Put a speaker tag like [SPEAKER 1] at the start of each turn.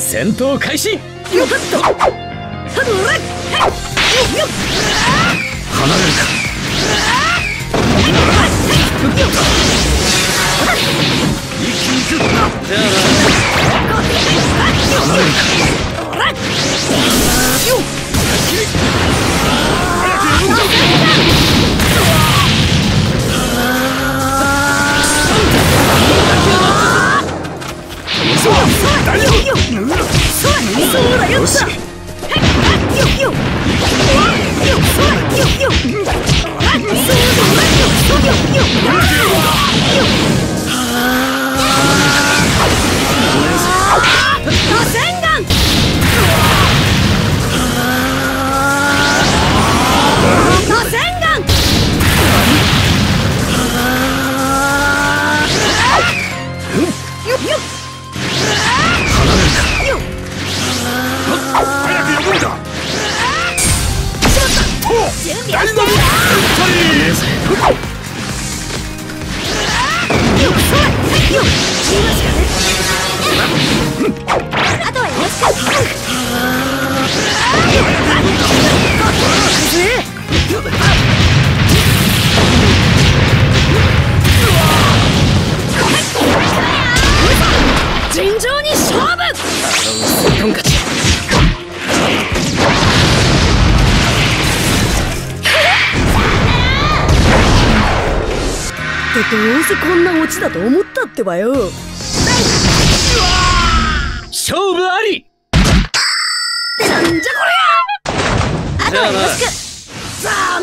[SPEAKER 1] 戦闘開始！よっ離れるか？よし。くじゃあ離れ
[SPEAKER 2] どうせこんなオチだと思ったってばよ。
[SPEAKER 1] 勝負あり。
[SPEAKER 2] なんじゃこりゃ。あとはよろしく。さあ